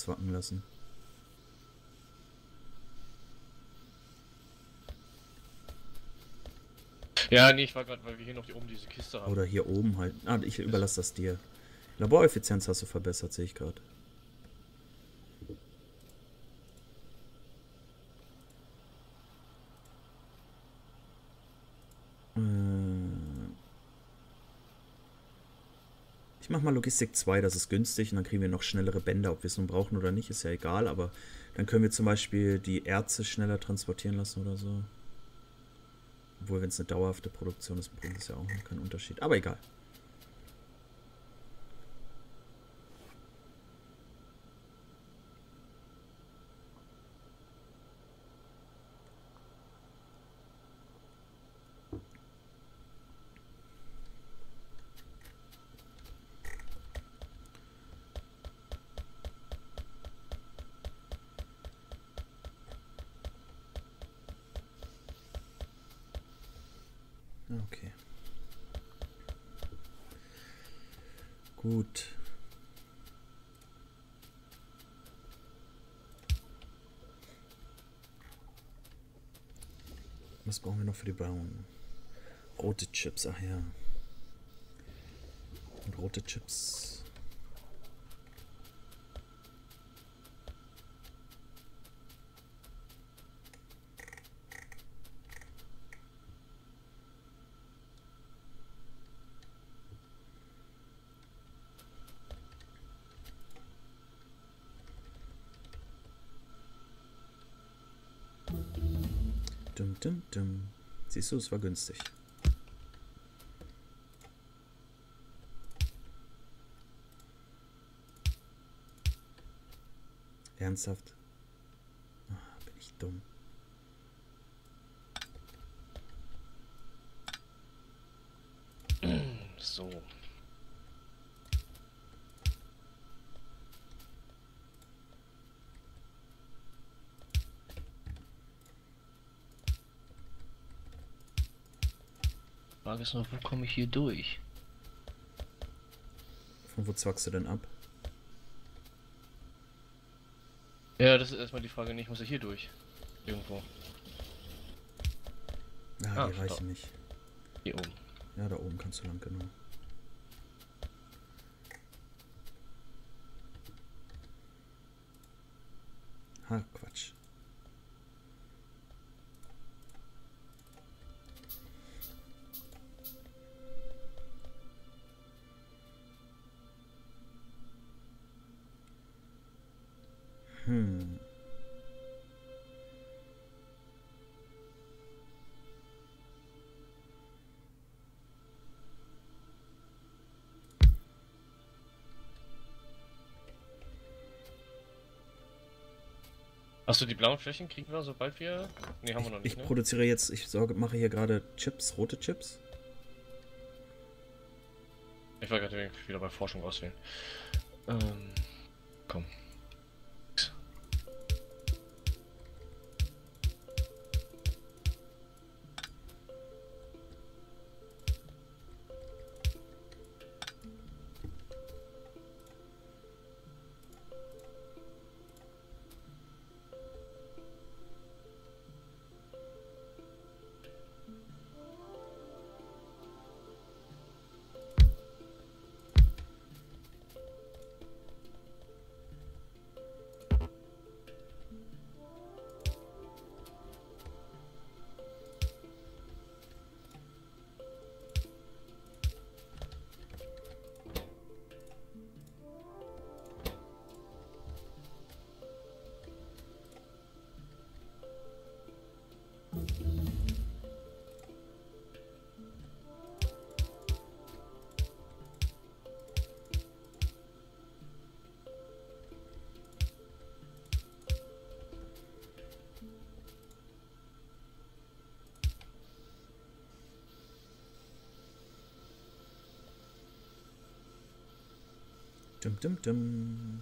abzwacken lassen. Ja, nee, ich war gerade, weil wir hier noch hier oben diese Kiste haben. Oder hier oben halt. Ah, ich überlasse das dir. Laboreffizienz hast du verbessert, sehe ich gerade. Ich mach mal Logistik 2, das ist günstig und dann kriegen wir noch schnellere Bänder, ob wir es nun brauchen oder nicht, ist ja egal, aber dann können wir zum Beispiel die Erze schneller transportieren lassen oder so. Obwohl, wenn es eine dauerhafte Produktion ist, bringt es ja auch keinen Unterschied. Aber egal. Okay. Gut. Was brauchen wir noch für die Bauen? Rote Chips, ach ja. Und rote Chips. Dum, dum, dum. Siehst du, es war günstig. Ernsthaft? Ah, bin ich dumm. So. Frage ist noch, wo komme ich hier durch? Von wo zwackst du denn ab? Ja, das ist erstmal die Frage, nicht muss ich hier durch? Irgendwo. Ah, Ah, die stopp. reichen nicht. Hier oben. Ja, da oben kannst du lang, genau. Ha, Quatsch. Hast du die blauen Flächen? Kriegen wir, sobald wir. Ne, haben wir noch Ich nicht, ne? produziere jetzt, ich sorge, mache hier gerade Chips, rote Chips. Ich war gerade wieder bei Forschung auswählen. Ähm. Komm. Dum, dum, dum.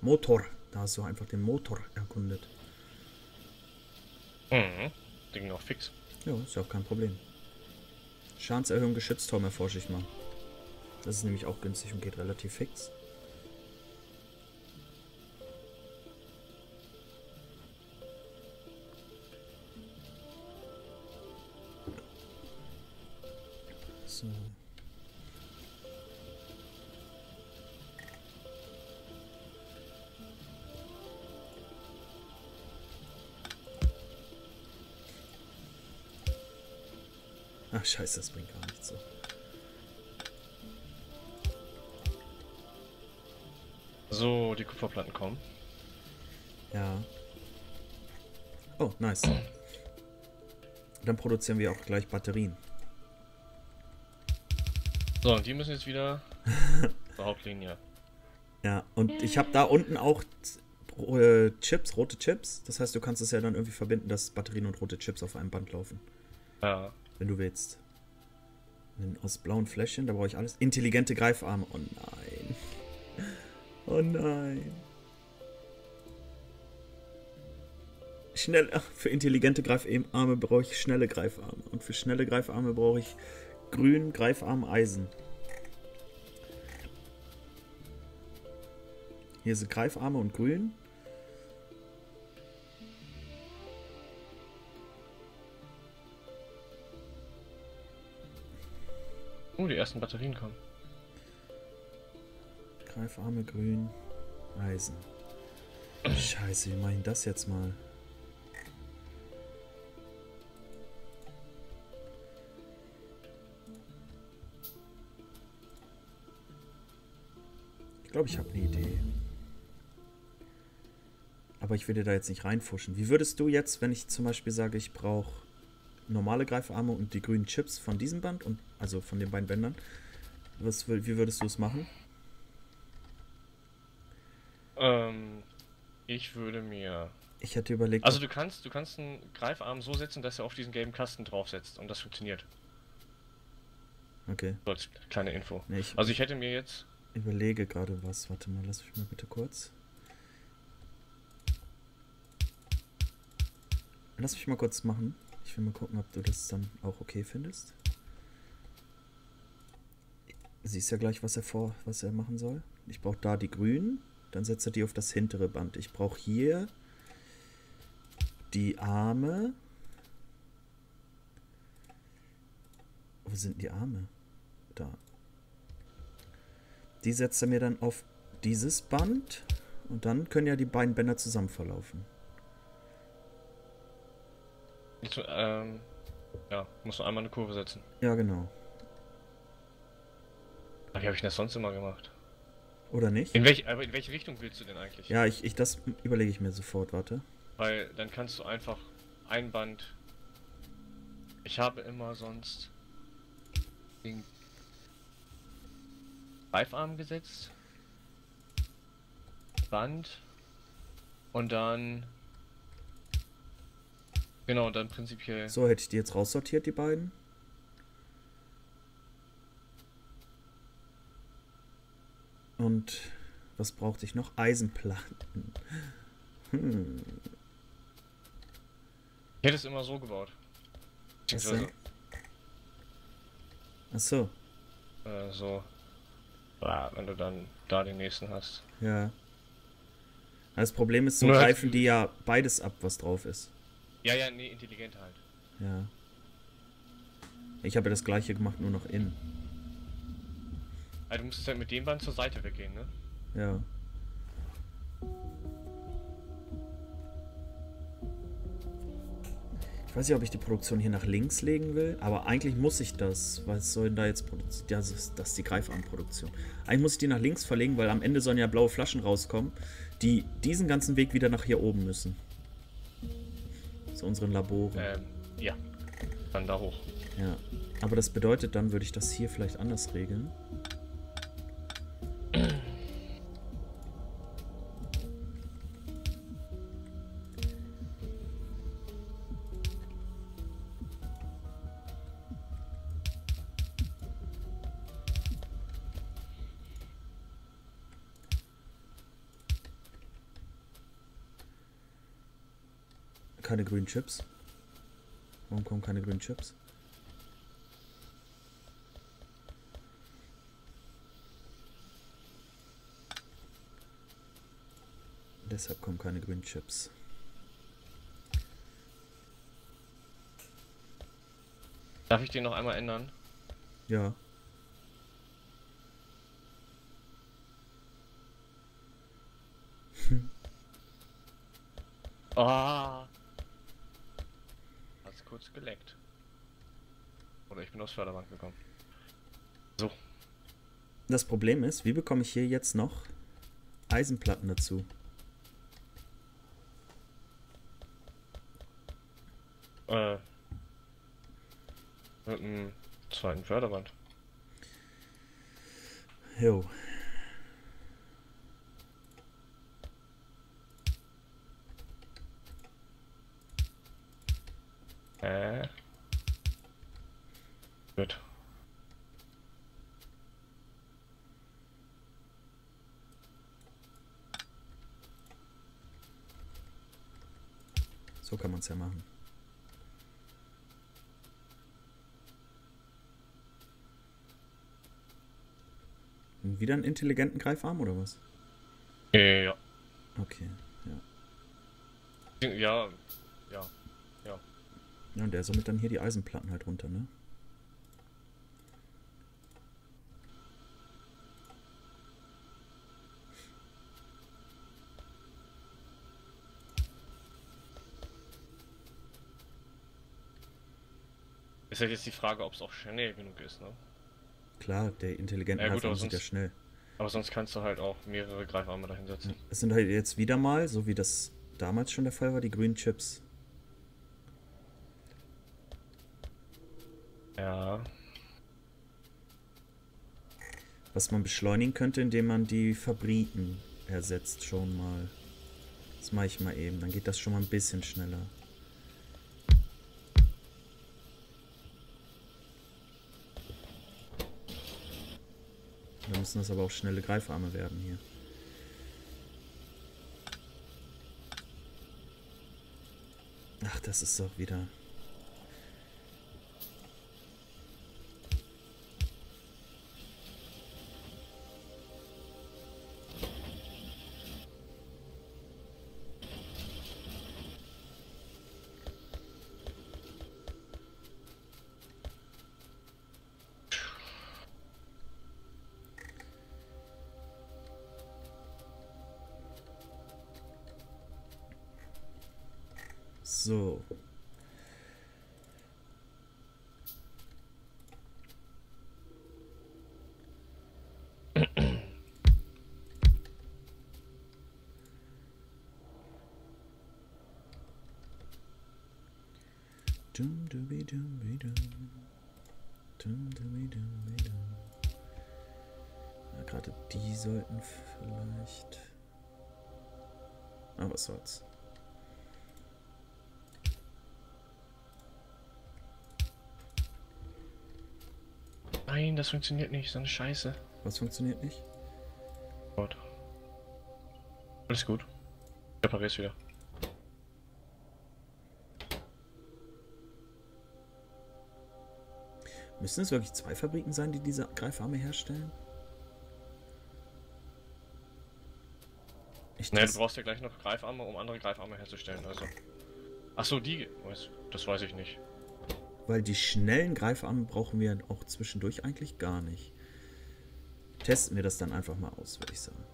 Motor. Da hast du einfach den Motor erkundet. Mhm. Ding noch fix. Ja, ist ja auch kein Problem. Schadenserhöhung Geschützturm erforsche ich mal. Das ist nämlich auch günstig und geht relativ fix. So. Ach scheiße, das bringt gar nichts so. So, die Kupferplatten kommen. Ja. Oh, nice. Dann produzieren wir auch gleich Batterien. So, und die müssen jetzt wieder zur Hauptlinie. Ja, und ich habe da unten auch äh, Chips, rote Chips. Das heißt, du kannst es ja dann irgendwie verbinden, dass Batterien und rote Chips auf einem Band laufen. Ja. Wenn du willst. Aus blauen Fläschchen, da brauche ich alles. Intelligente Greifarme. Oh nein. Oh nein. Schnell, ach, für intelligente Greifarme brauche ich schnelle Greifarme. Und für schnelle Greifarme brauche ich grün Greifarm Eisen. Hier sind Greifarme und grün. Oh, die ersten Batterien kommen. Greifarme grün, Eisen. Scheiße, wie mach ich das jetzt mal? Ich glaube, ich habe eine Idee. Aber ich will dir da jetzt nicht reinfuschen. Wie würdest du jetzt, wenn ich zum Beispiel sage, ich brauche normale Greifarme und die grünen Chips von diesem Band, und also von den beiden Bändern, was, wie würdest du es machen? Ähm, ich würde mir. Ich hätte überlegt, Also du kannst, du kannst einen Greifarm so setzen, dass er auf diesen gelben Kasten draufsetzt und das funktioniert. okay. So als kleine Info. Nee, ich Also ich hätte mir jetzt. überlege gerade was. Warte mal, lass mich mal bitte kurz. Lass mich mal kurz machen. Ich will mal gucken, ob du das dann auch okay findest. Siehst ja gleich, was er vor, was er machen soll. Ich brauche da die grünen, dann setzt er die auf das hintere Band. Ich brauche hier die Arme. Wo sind die Arme? Da. Die setzt er mir dann auf dieses Band und dann können ja die beiden Bänder zusammen verlaufen. Jetzt, ähm, ja, musst du einmal eine Kurve setzen. Ja, genau. Aber Wie habe ich das sonst immer gemacht? Oder nicht? In, welch, aber in welche Richtung willst du denn eigentlich? Ja, ich, ich das überlege ich mir sofort, warte. Weil dann kannst du einfach ein Band. Ich habe immer sonst den Greifarm gesetzt. Band. Und dann. Genau, dann prinzipiell. So, hätte ich die jetzt raussortiert, die beiden. Und was brauchte ich noch? Eisenplatten. Hm. Ich hätte es immer so gebaut. Beziehungsweise, Ach so, äh, so. Ja, wenn du dann da den nächsten hast. ja. Das Problem ist, so greifen die ja beides ab, was drauf ist. Ja, ja, nee, intelligent halt. Ja. Ich habe ja das gleiche gemacht, nur noch in. Also du musst halt mit dem Band zur Seite weggehen, ne? Ja. Ich weiß nicht, ob ich die Produktion hier nach links legen will, aber eigentlich muss ich das. Was soll denn da jetzt produziert? Das ist, das ist die Greifarmproduktion. Eigentlich muss ich die nach links verlegen, weil am Ende sollen ja blaue Flaschen rauskommen, die diesen ganzen Weg wieder nach hier oben müssen. Zu unseren Laboren. Ähm, ja. Dann da hoch. Ja. Aber das bedeutet, dann würde ich das hier vielleicht anders regeln. Keine grünen Chips. Warum kommen keine grünen Chips? Deshalb kommen keine grünen Chips. Darf ich den noch einmal ändern? Ja. Ah. Kurz geleckt. Oder ich bin aus Förderbank gekommen. So. Das Problem ist, wie bekomme ich hier jetzt noch Eisenplatten dazu? Äh. Mit dem zweiten Förderband. Jo. Äh. Gut. So kann man es ja machen. Und wieder einen intelligenten Greifarm oder was? Äh, ja. Okay, ja. Ja. Ja. Ja, und der somit dann hier die Eisenplatten halt runter, ne? Ist halt jetzt die Frage, ob es auch schnell genug ist, ne? Klar, der intelligente Ja, gut, sind ja schnell. Aber sonst kannst du halt auch mehrere Greifarme dahinsetzen. Es sind halt jetzt wieder mal, so wie das damals schon der Fall war, die grünen Chips. Ja. Was man beschleunigen könnte, indem man die Fabriken ersetzt schon mal. Das mache ich mal eben, dann geht das schon mal ein bisschen schneller. Dann müssen das aber auch schnelle Greifarme werden hier. Ach, das ist doch wieder. So. Dum dubi dum. Dum dubi dubi dum. Ja, gerade die sollten vielleicht. Aber was soll's. Nein, das funktioniert nicht, so eine Scheiße. Was funktioniert nicht? Gott. Alles gut. Ich reparier's wieder. Müssen es wirklich zwei Fabriken sein, die diese Greifarme herstellen? Ich Ne, du brauchst ja gleich noch Greifarme, um andere Greifarme herzustellen, also. Ach so, die. Das weiß ich nicht. Weil die schnellen Greifarme brauchen wir auch zwischendurch eigentlich gar nicht. Testen wir das dann einfach mal aus, würde ich sagen.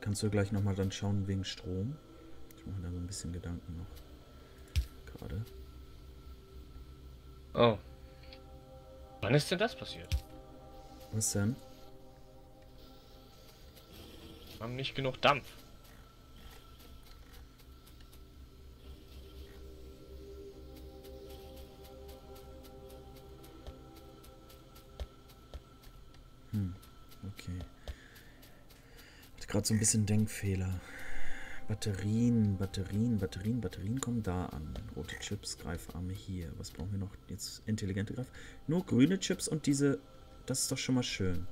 Kannst du gleich nochmal dann schauen wegen Strom? Ich mache da so ein bisschen Gedanken noch. Gerade. Oh. Wann ist denn das passiert? Was denn? Wir haben nicht genug Dampf. Okay. Hatte gerade so ein bisschen Denkfehler. Batterien, Batterien, Batterien, Batterien kommen da an. Rote Chips, Greifarme hier. Was brauchen wir noch? Jetzt intelligente Greif. Nur grüne Chips und diese. Das ist doch schon mal schön.